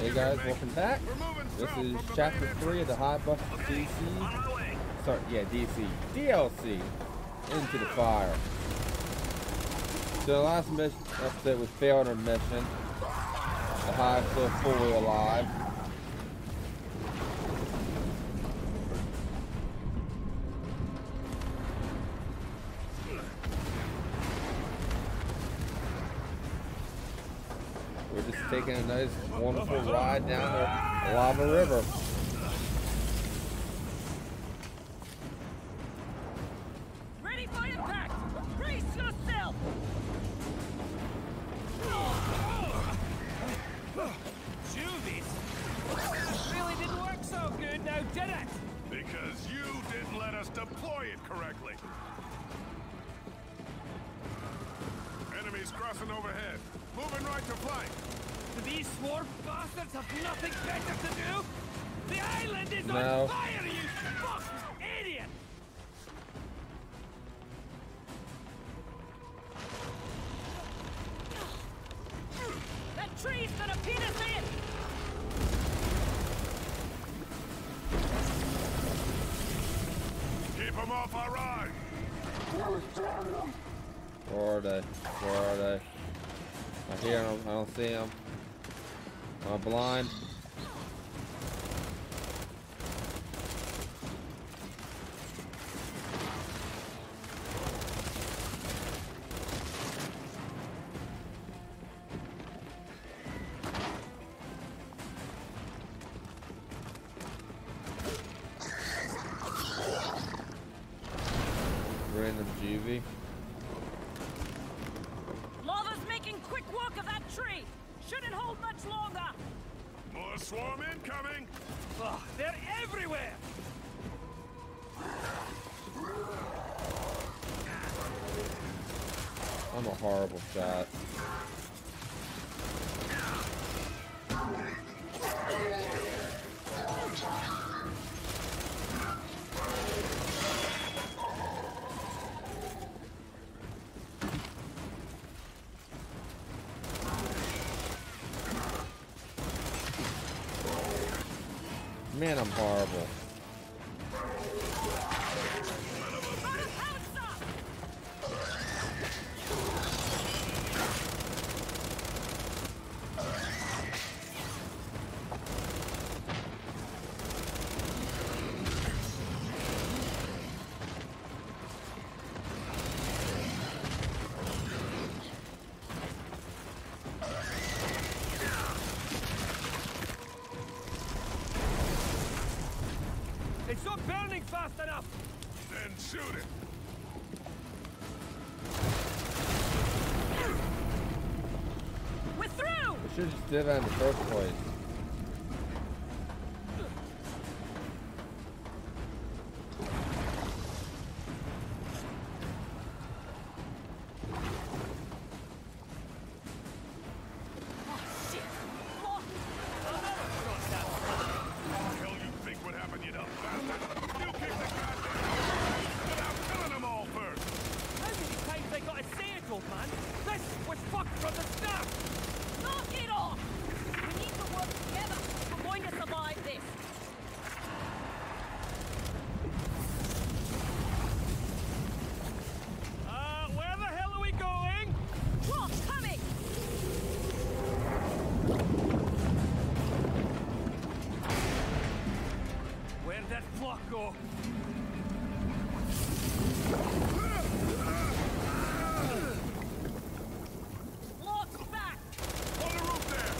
Hey guys, welcome back. This is chapter 3 of the High Buff DC. Sorry, yeah, DC. DLC. Into the Fire. So the last mission episode we failed our mission. The Hive still fully alive. Taking a nice, wonderful ride down the Lava River. Are they? Where are they? I hear them. I don't see them. Am I blind? Random juvie. Horrible shot. Fast enough! Then shoot it. We're through! I should have just did that in the first place. Oh, shit! Look! Hell, you think would happen, you dumb bastard? You kick the goddamn without killing them all first. How many times I gotta say it, old man? This was fucked from the start! Knock it off! We need to work together if we're going to survive this! Uh, where the hell are we going? Flock coming! Where'd that flock go? Lock's back! On the roof there.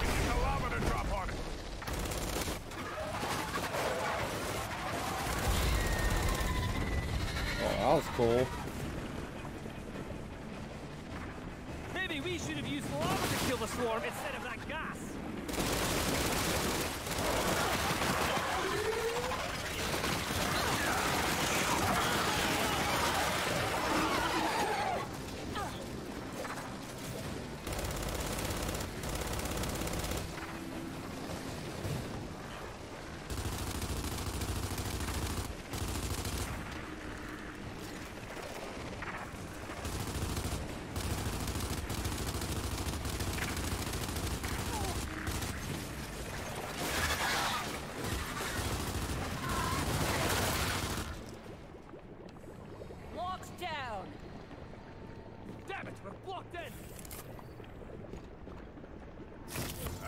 Get the lava drop on it. Oh, that was cool.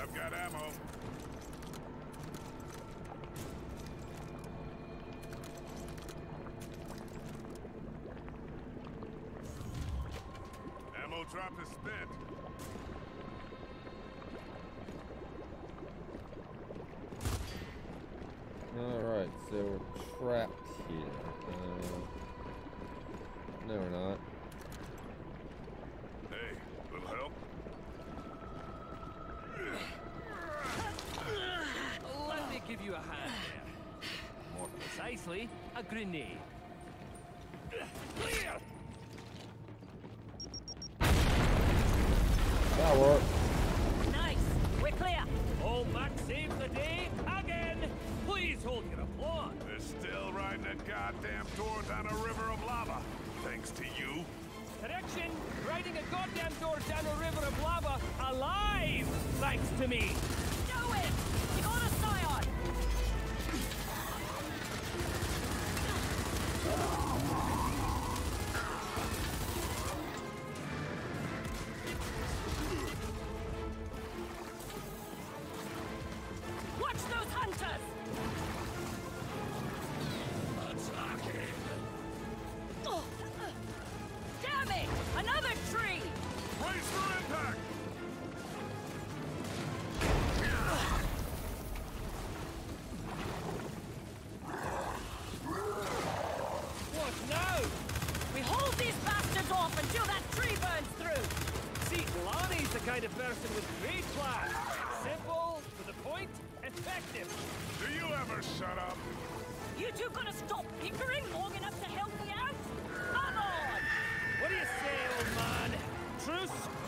I've got ammo. Ammo drop is spent. precisely a grenade. That worked. Nice. We're clear. Old Max saved the day again. Please hold your applause. They're still riding a goddamn door down a river of lava. Thanks to you. Correction. Riding a goddamn door down a river of lava alive. Thanks to me. gonna shut up? You two gonna stop bickering long enough to help me out? Come on! What do you say, old man? Truce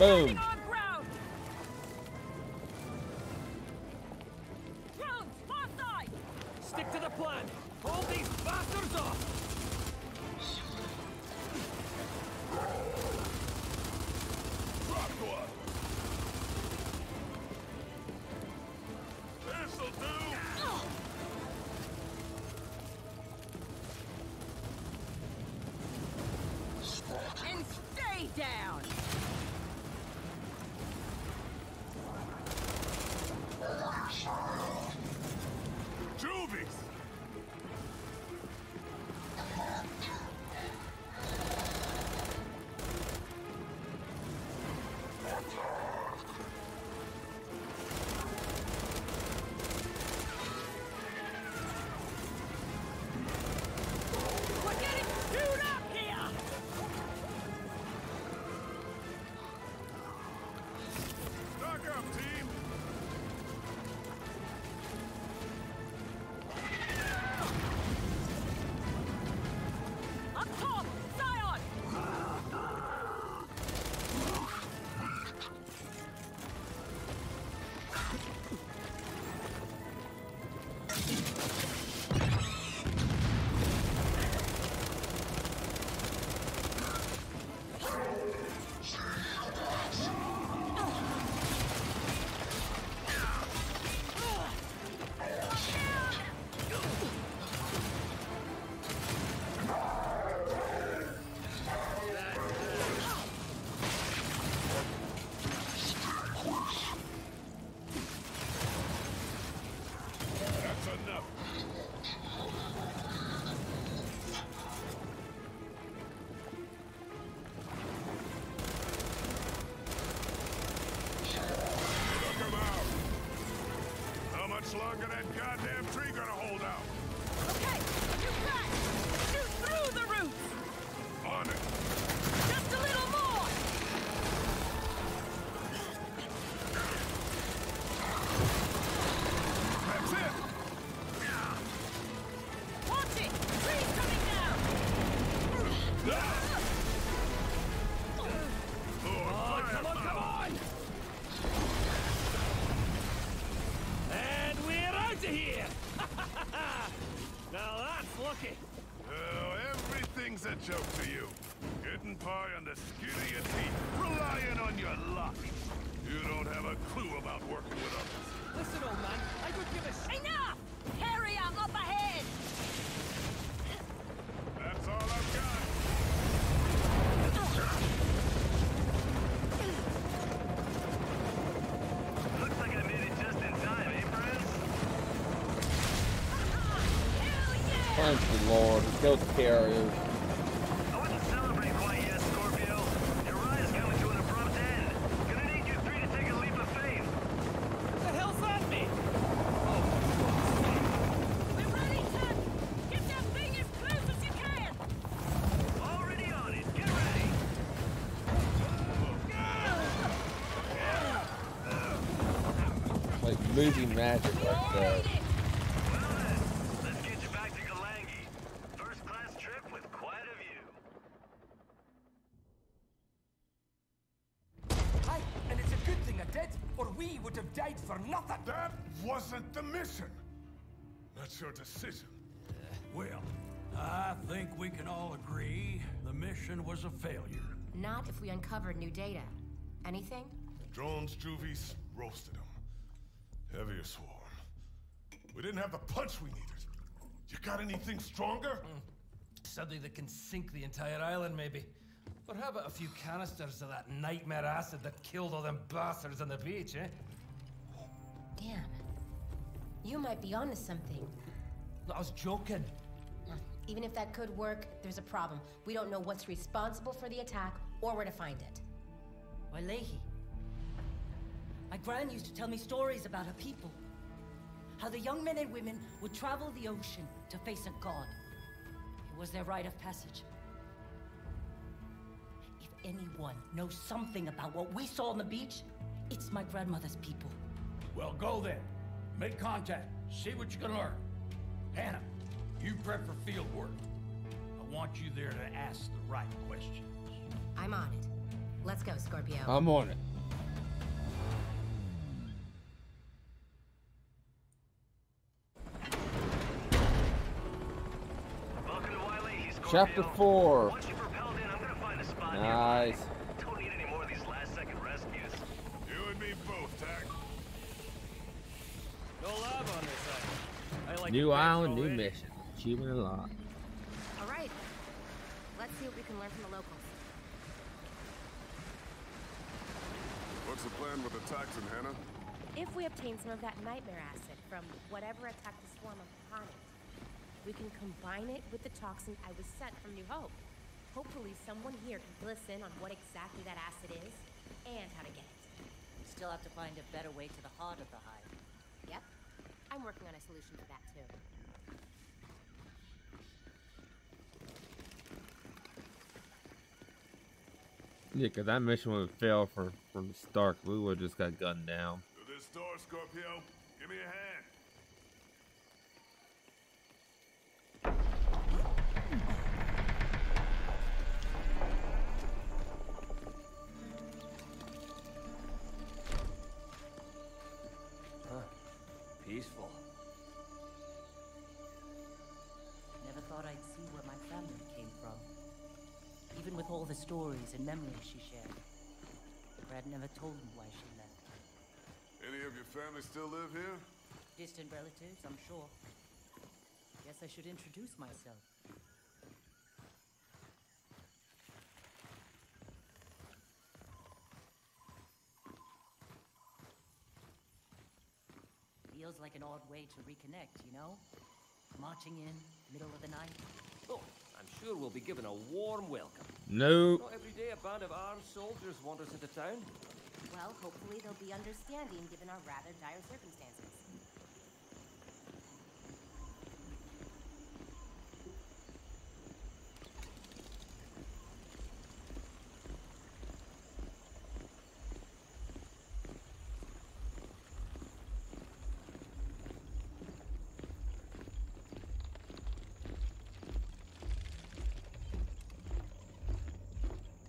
Boom. Joke to you. Getting pie on the skin of your teeth, relying on your luck. You don't have a clue about working with others. Listen, old man, I could give a sh- Enough! Harrier up ahead! That's all I've got. Looks like I made it just in time, eh, friends? Thank the Lord. Let's go carriers. With magic like view. Aye, and it's a good thing I did, or we would have died for nothing. That wasn't the mission. That's your decision. Well, I think we can all agree the mission was a failure. Not if we uncovered new data. Anything? Drones, juvies, roasted them. Heavier swarm. We didn't have the punch we needed. You got anything stronger? Something that can sink the entire island, maybe. Or how about a few canisters of that nightmare acid that killed all them bastards on the beach, eh? Damn. You might be onto something. I was joking. Even if that could work, there's a problem. We don't know what's responsible for the attack or where to find it. Why, Lahni. My gran used to tell me stories about her people. How the young men and women would travel the ocean to face a god. It was their rite of passage. If anyone knows something about what we saw on the beach, it's my grandmother's people. Well, go then. Make contact. See what you can learn. Hannah, you prep for field work. I want you there to ask the right questions. I'm on it. Let's go, Scorpio. I'm on it. Rescues. You and me both, Tack. No lab on this island. I like New island, new already. mission. Achievement unlocked. All right. Let's see what we can learn from the locals. What's the plan with the toxin, Hannah? If we obtain some of that nightmare acid from whatever attacked the swarm of Pahanu, we can combine it with the toxin I was sent from New Hope. Hopefully someone here can fill us in on what exactly that acid is and how to get it. We still have to find a better way to the heart of the hive. Yep. I'm working on a solution to that too. Yeah, because that mission would have failed for, from the start. We would have just got gunned down. Stories and memories she shared. Brad never told me why she left. Any of your family still live here? Distant relatives, I'm sure. Guess I should introduce myself. Feels like an odd way to reconnect, you know? Marching in, middle of the night. Oh, sure we'll be given a warm welcome. No. Not every day a band of armed soldiers wanders into town. Well, hopefully they'll be understanding given our rather dire circumstances.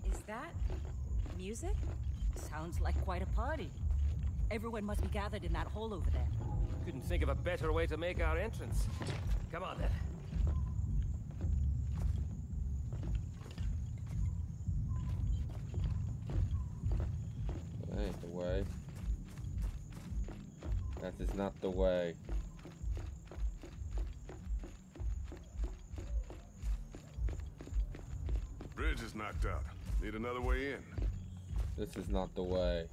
Is that music? Sounds like quite a party. Everyone must be gathered in that hole over there. Couldn't think of a better way to make our entrance. Come on then. That ain't the way. That is not the way. Bridge is knocked out. Need another way in. This is not the way.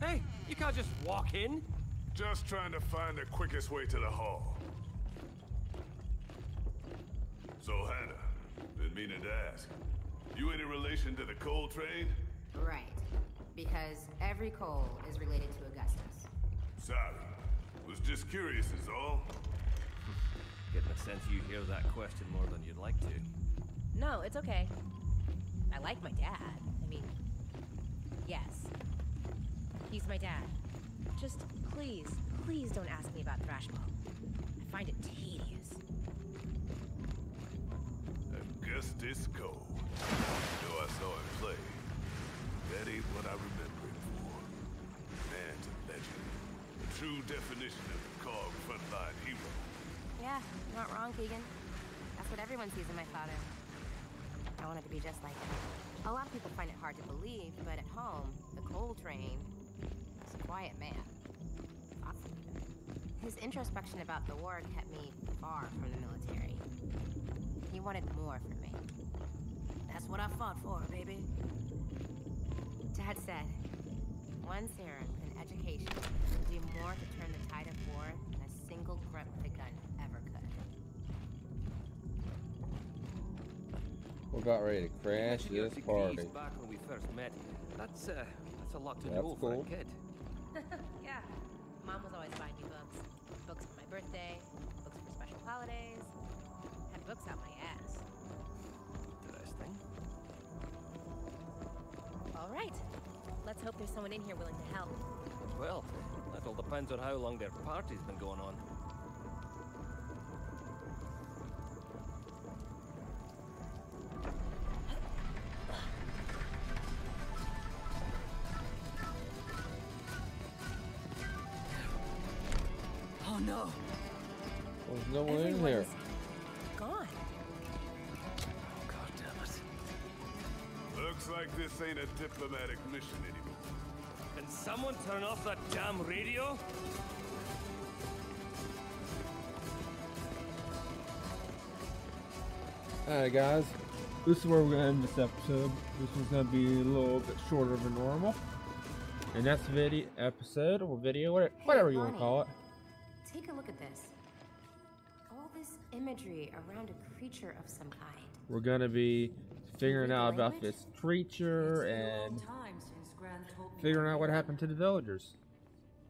Hey, you can't just walk in. Just trying to find the quickest way to the hall. So, Hannah, been meaning to ask. You any relation to the Cole Train? Right. Because every Cole is related to Augustus. Sorry. Was just curious is all. Getting a sense you hear that question more than you'd like to. No, it's okay. I like my dad. I mean, yes. He's my dad. Just please, please don't ask me about Thrashball. I find it Cole. Though I saw him play. That ain't what I remember him for. Man's a legend. The true definition of the cog frontline hero. Yeah, not wrong, Keegan. That's what everyone sees in my father. I wanted to be just like him. A lot of people find it hard to believe, but at home, the Cole Train is a quiet man. Even. His introspection about the war kept me far from the military. He wanted more for me. That's what I fought for, baby. Dad said, one serum, an education, will do more to turn the tide of war than a single grunt with a gun ever could. We're about ready to crash Mentioned this party. Back when we first met. That's uh, that's a lot to That's know for a kid. yeah. Mom was always buying me books. Books for my birthday, books for special holidays. Books out my ass. Interesting. All right. Let's hope there's someone in here willing to help. Well, that all depends on how long their party's been going on. Diplomatic mission anymore. Can someone turn off that damn radio? Alright guys, this is where we're gonna end this episode. This one's gonna be a little bit shorter than normal. And that's the video episode or video, what- whatever you want to call it. Take a look at this. All this imagery around a creature of some kind. We're gonna be figuring out about this creature It's been a long and time since Gran told me figuring out what happened to the villagers.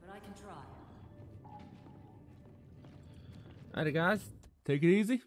But I can try. Alright guys, take it easy.